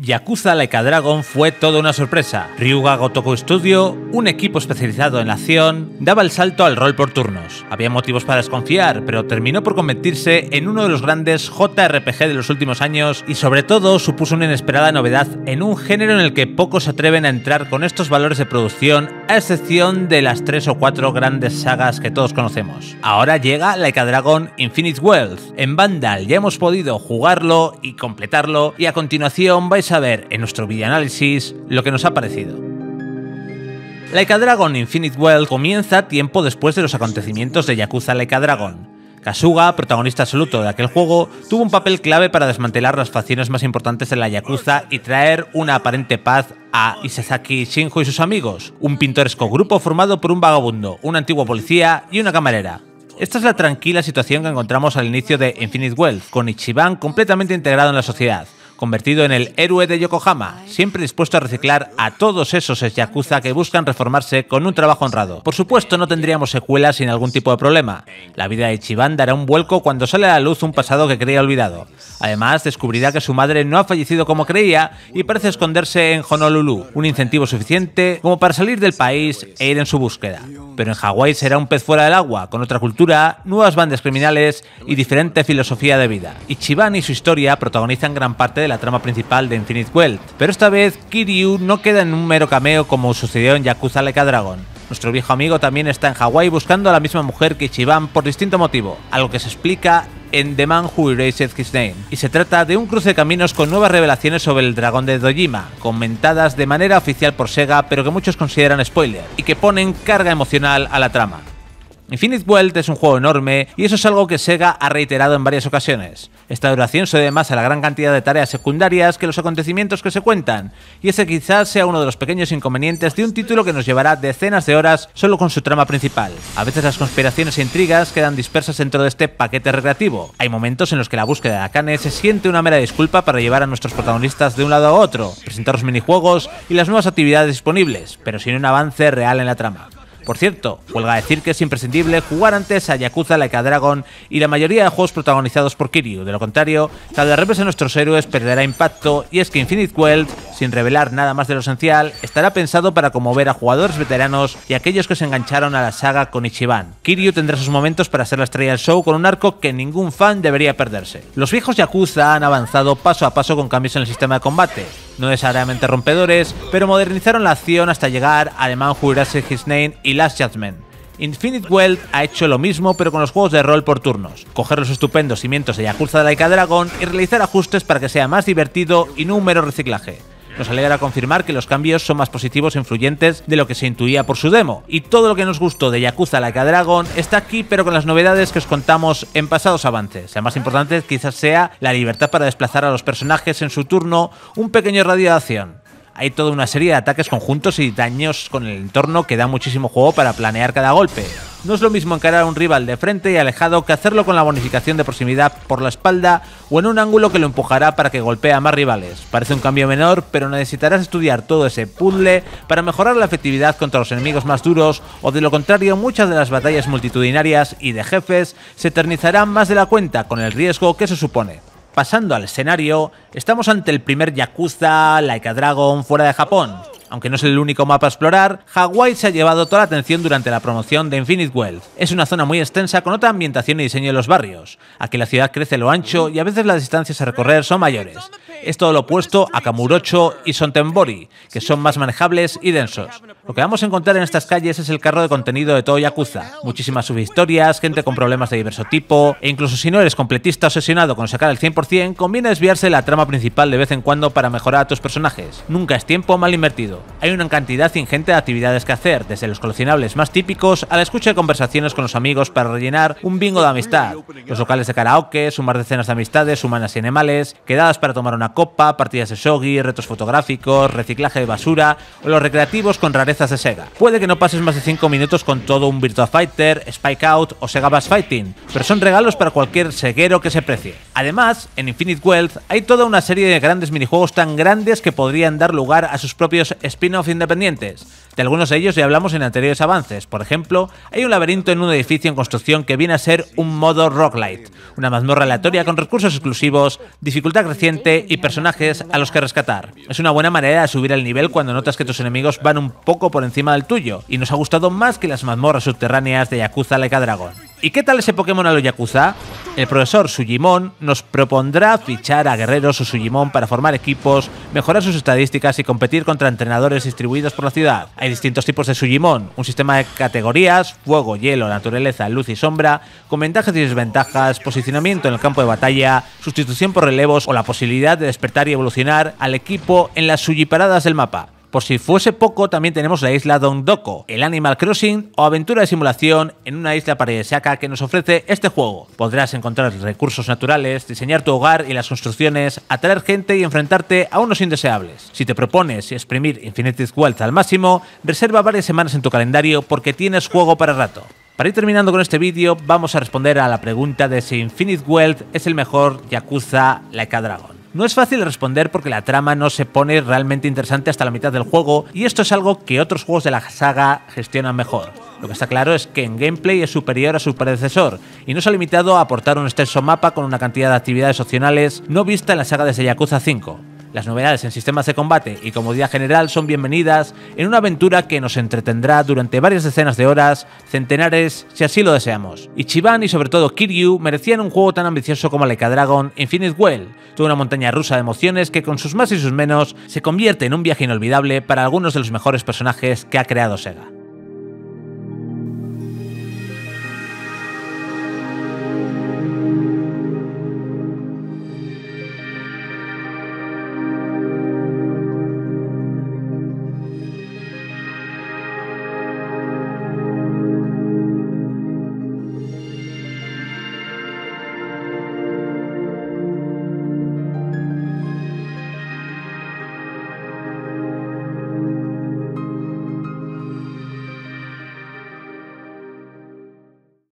Yakuza Laika Dragon fue toda una sorpresa. Ryuga Gotoku Studio, un equipo especializado en la acción, daba el salto al rol por turnos. Había motivos para desconfiar, pero terminó por convertirse en uno de los grandes JRPG de los últimos años y sobre todo supuso una inesperada novedad en un género en el que pocos se atreven a entrar con estos valores de producción, a excepción de las tres o cuatro grandes sagas que todos conocemos. Ahora llega Laika Dragon Infinite Wealth. En Vandal ya hemos podido jugarlo y completarlo y a continuación vais a ver en nuestro videoanálisis lo que nos ha parecido. Laika Dragon Infinite World comienza tiempo después de los acontecimientos de Yakuza Laika Dragon. Kasuga, protagonista absoluto de aquel juego, tuvo un papel clave para desmantelar las facciones más importantes de la Yakuza y traer una aparente paz a Isezaki Shinjo y sus amigos, un pintoresco grupo formado por un vagabundo, un antiguo policía y una camarera. Esta es la tranquila situación que encontramos al inicio de Infinite Wealth, con Ichiban completamente integrado en la sociedad convertido en el héroe de Yokohama, siempre dispuesto a reciclar a todos esos yakuza que buscan reformarse con un trabajo honrado. Por supuesto, no tendríamos secuelas sin algún tipo de problema. La vida de Ichiban dará un vuelco cuando sale a la luz un pasado que creía olvidado. Además, descubrirá que su madre no ha fallecido como creía y parece esconderse en Honolulu, un incentivo suficiente como para salir del país e ir en su búsqueda. Pero en Hawái será un pez fuera del agua, con otra cultura, nuevas bandas criminales y diferente filosofía de vida. Ichiban y su historia protagonizan gran parte de la trama principal de Infinite Wealth, pero esta vez Kiryu no queda en un mero cameo como sucedió en Yakuza Like Dragon. Nuestro viejo amigo también está en Hawái buscando a la misma mujer que Ichiban por distinto motivo, algo que se explica en The Man Who Erased His Name, y se trata de un cruce de caminos con nuevas revelaciones sobre el dragón de Dojima, comentadas de manera oficial por Sega pero que muchos consideran spoiler, y que ponen carga emocional a la trama. Infinite Wealth es un juego enorme y eso es algo que Sega ha reiterado en varias ocasiones. Esta duración se debe más a la gran cantidad de tareas secundarias que los acontecimientos que se cuentan, y ese quizás sea uno de los pequeños inconvenientes de un título que nos llevará decenas de horas solo con su trama principal. A veces las conspiraciones e intrigas quedan dispersas dentro de este paquete recreativo. Hay momentos en los que la búsqueda de Akane se siente una mera disculpa para llevar a nuestros protagonistas de un lado a otro, presentar los minijuegos y las nuevas actividades disponibles, pero sin un avance real en la trama. Por cierto, huelga decir que es imprescindible jugar antes a Yakuza Like a Dragon y la mayoría de juegos protagonizados por Kiryu. De lo contrario, cada revés de nuestros héroes perderá impacto y es que Infinite Wealth, sin revelar nada más de lo esencial, estará pensado para conmover a jugadores veteranos y aquellos que se engancharon a la saga con Ichiban. Kiryu tendrá sus momentos para ser la estrella del show con un arco que ningún fan debería perderse. Los viejos Yakuza han avanzado paso a paso con cambios en el sistema de combate, no necesariamente rompedores, pero modernizaron la acción hasta llegar a The Man Who His Name y Last Judgment. Infinite Wealth ha hecho lo mismo pero con los juegos de rol por turnos, coger los estupendos cimientos de Yakuza de Laika Dragon y realizar ajustes para que sea más divertido y no un mero reciclaje. Nos alegra confirmar que los cambios son más positivos e influyentes de lo que se intuía por su demo, y todo lo que nos gustó de Yakuza Like a Dragon está aquí pero con las novedades que os contamos en pasados avances. La más importante quizás sea la libertad para desplazar a los personajes en su turno un pequeño radio de acción hay toda una serie de ataques conjuntos y daños con el entorno que da muchísimo juego para planear cada golpe. No es lo mismo encarar a un rival de frente y alejado que hacerlo con la bonificación de proximidad por la espalda o en un ángulo que lo empujará para que golpee a más rivales. Parece un cambio menor, pero necesitarás estudiar todo ese puzzle para mejorar la efectividad contra los enemigos más duros o de lo contrario muchas de las batallas multitudinarias y de jefes se eternizarán más de la cuenta con el riesgo que se supone. Pasando al escenario, estamos ante el primer Yakuza Like Dragon fuera de Japón. Aunque no es el único mapa a explorar, Hawái se ha llevado toda la atención durante la promoción de Infinite Wealth. Es una zona muy extensa con otra ambientación y diseño de los barrios. Aquí la ciudad crece lo ancho y a veces las distancias a recorrer son mayores. Es todo lo opuesto a Kamurocho y Sontenbori, que son más manejables y densos. Lo que vamos a encontrar en estas calles es el carro de contenido de todo Yakuza. Muchísimas subhistorias, gente con problemas de diverso tipo, e incluso si no eres completista obsesionado con sacar el 100%, conviene desviarse de la trama principal de vez en cuando para mejorar a tus personajes. Nunca es tiempo mal invertido. Hay una cantidad ingente de actividades que hacer, desde los coleccionables más típicos a la escucha de conversaciones con los amigos para rellenar un bingo de amistad, los locales de karaoke, sumar decenas de amistades humanas y animales, quedadas para tomar una copa, partidas de shogi, retos fotográficos, reciclaje de basura o los recreativos con Sega. Puede que no pases más de 5 minutos con todo un Virtua Fighter, Spike Out o Sega Bass Fighting, pero son regalos para cualquier seguero que se precie. Además, en Infinite Wealth hay toda una serie de grandes minijuegos tan grandes que podrían dar lugar a sus propios spin-off independientes De algunos de ellos ya hablamos en anteriores avances. Por ejemplo, hay un laberinto en un edificio en construcción que viene a ser un modo roguelite, una mazmorra aleatoria con recursos exclusivos, dificultad creciente y personajes a los que rescatar. Es una buena manera de subir el nivel cuando notas que tus enemigos van un poco por encima del tuyo, y nos ha gustado más que las mazmorras subterráneas de Yakuza Like Dragon. ¿Y qué tal ese Pokémon a lo Yakuza? El profesor Sujimon nos propondrá fichar a guerreros o Sujimon para formar equipos, mejorar sus estadísticas y competir contra entrenadores distribuidos por la ciudad. Hay distintos tipos de Sujimon, un sistema de categorías, fuego, hielo, naturaleza, luz y sombra, con ventajas y desventajas, posicionamiento en el campo de batalla, sustitución por relevos o la posibilidad de despertar y evolucionar al equipo en las Sujiparadas del mapa. Por si fuese poco, también tenemos la isla Dondoko, el Animal Crossing o aventura de simulación en una isla paradisíaca que nos ofrece este juego. Podrás encontrar recursos naturales, diseñar tu hogar y las construcciones, atraer gente y enfrentarte a unos indeseables. Si te propones exprimir Infinite Wealth al máximo, reserva varias semanas en tu calendario porque tienes juego para rato. Para ir terminando con este vídeo, vamos a responder a la pregunta de si Infinite Wealth es el mejor Yakuza Like a Dragon. No es fácil responder porque la trama no se pone realmente interesante hasta la mitad del juego y esto es algo que otros juegos de la saga gestionan mejor. Lo que está claro es que en gameplay es superior a su predecesor y no se ha limitado a aportar un extenso mapa con una cantidad de actividades opcionales no vista en la saga de Yakuza 5. Las novedades en sistemas de combate y comodidad general son bienvenidas en una aventura que nos entretendrá durante varias decenas de horas, centenares, si así lo deseamos. Ichiban y sobre todo Kiryu merecían un juego tan ambicioso como Like Dragon Infinite Well, toda una montaña rusa de emociones que con sus más y sus menos se convierte en un viaje inolvidable para algunos de los mejores personajes que ha creado Sega.